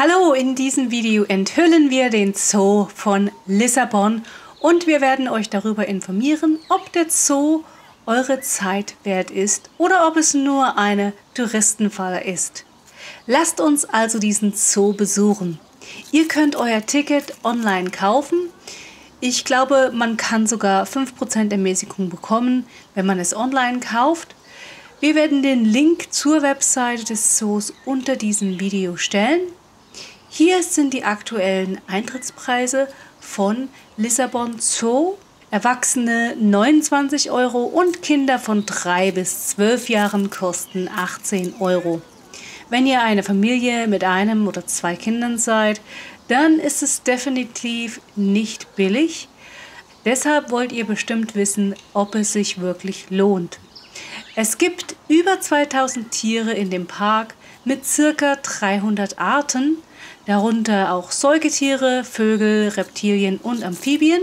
Hallo, in diesem Video enthüllen wir den Zoo von Lissabon und wir werden euch darüber informieren, ob der Zoo eure Zeit wert ist oder ob es nur eine Touristenfalle ist. Lasst uns also diesen Zoo besuchen. Ihr könnt euer Ticket online kaufen. Ich glaube, man kann sogar 5% Ermäßigung bekommen, wenn man es online kauft. Wir werden den Link zur Webseite des Zoos unter diesem Video stellen. Hier sind die aktuellen Eintrittspreise von Lissabon Zoo. Erwachsene 29 Euro und Kinder von 3 bis 12 Jahren kosten 18 Euro. Wenn ihr eine Familie mit einem oder zwei Kindern seid, dann ist es definitiv nicht billig. Deshalb wollt ihr bestimmt wissen, ob es sich wirklich lohnt. Es gibt über 2000 Tiere in dem Park mit circa 300 Arten darunter auch Säugetiere, Vögel, Reptilien und Amphibien.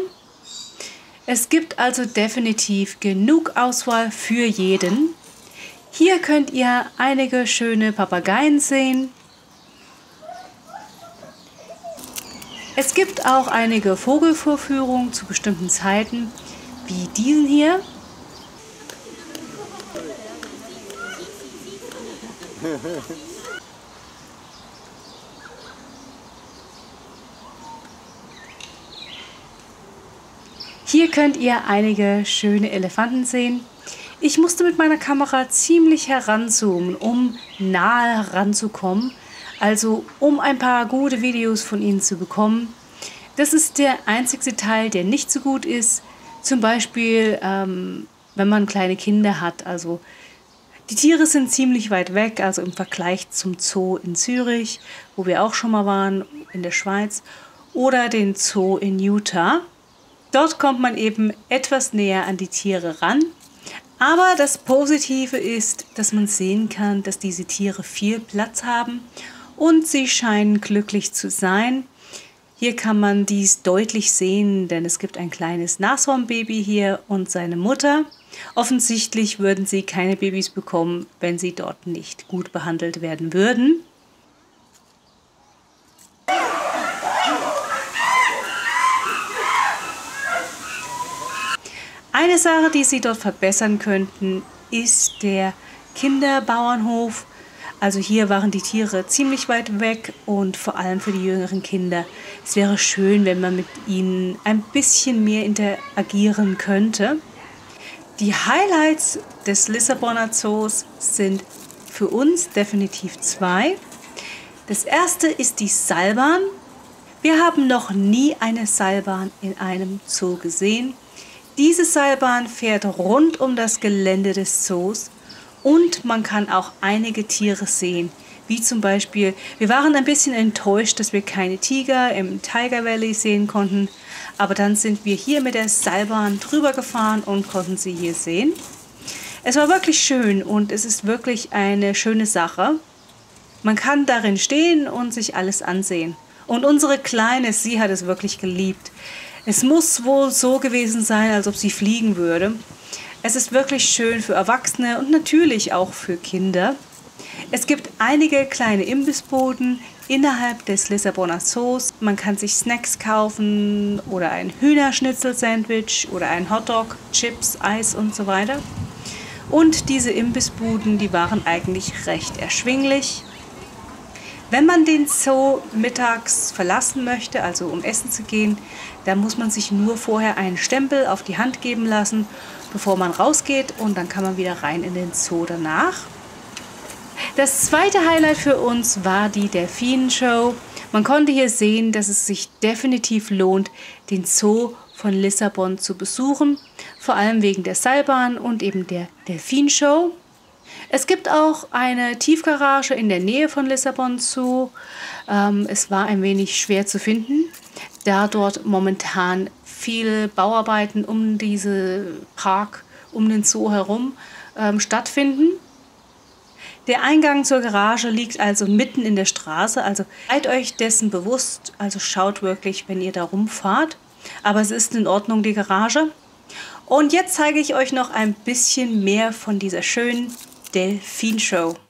Es gibt also definitiv genug Auswahl für jeden. Hier könnt ihr einige schöne Papageien sehen. Es gibt auch einige Vogelvorführungen zu bestimmten Zeiten, wie diesen hier. Hier könnt ihr einige schöne Elefanten sehen. Ich musste mit meiner Kamera ziemlich heranzoomen, um nahe heranzukommen, also um ein paar gute Videos von ihnen zu bekommen. Das ist der einzige Teil, der nicht so gut ist. Zum Beispiel, ähm, wenn man kleine Kinder hat. Also die Tiere sind ziemlich weit weg, also im Vergleich zum Zoo in Zürich, wo wir auch schon mal waren, in der Schweiz, oder den Zoo in Utah. Dort kommt man eben etwas näher an die Tiere ran. Aber das Positive ist, dass man sehen kann, dass diese Tiere viel Platz haben und sie scheinen glücklich zu sein. Hier kann man dies deutlich sehen, denn es gibt ein kleines Nashornbaby hier und seine Mutter. Offensichtlich würden sie keine Babys bekommen, wenn sie dort nicht gut behandelt werden würden. Eine Sache, die Sie dort verbessern könnten, ist der Kinderbauernhof. Also hier waren die Tiere ziemlich weit weg und vor allem für die jüngeren Kinder. Es wäre schön, wenn man mit ihnen ein bisschen mehr interagieren könnte. Die Highlights des Lissabonner Zoos sind für uns definitiv zwei. Das erste ist die Seilbahn. Wir haben noch nie eine Seilbahn in einem Zoo gesehen. Diese Seilbahn fährt rund um das Gelände des Zoos und man kann auch einige Tiere sehen, wie zum Beispiel, wir waren ein bisschen enttäuscht, dass wir keine Tiger im Tiger Valley sehen konnten, aber dann sind wir hier mit der Seilbahn drüber gefahren und konnten sie hier sehen. Es war wirklich schön und es ist wirklich eine schöne Sache. Man kann darin stehen und sich alles ansehen. Und unsere Kleine, sie hat es wirklich geliebt. Es muss wohl so gewesen sein, als ob sie fliegen würde. Es ist wirklich schön für Erwachsene und natürlich auch für Kinder. Es gibt einige kleine Imbissboden innerhalb des Lissabonner Zoos. Man kann sich Snacks kaufen oder ein Hühnerschnitzel-Sandwich oder ein Hotdog, Chips, Eis und so weiter. Und diese Imbissbuden, die waren eigentlich recht erschwinglich. Wenn man den Zoo mittags verlassen möchte, also um essen zu gehen, dann muss man sich nur vorher einen Stempel auf die Hand geben lassen, bevor man rausgeht und dann kann man wieder rein in den Zoo danach. Das zweite Highlight für uns war die Delfinenshow. Man konnte hier sehen, dass es sich definitiv lohnt, den Zoo von Lissabon zu besuchen, vor allem wegen der Seilbahn und eben der Delfinshow. Es gibt auch eine Tiefgarage in der Nähe von Lissabon Zoo. Ähm, es war ein wenig schwer zu finden, da dort momentan viele Bauarbeiten um diesen Park, um den Zoo herum ähm, stattfinden. Der Eingang zur Garage liegt also mitten in der Straße, also seid euch dessen bewusst, also schaut wirklich, wenn ihr da rumfahrt. Aber es ist in Ordnung, die Garage. Und jetzt zeige ich euch noch ein bisschen mehr von dieser schönen Delfinshow.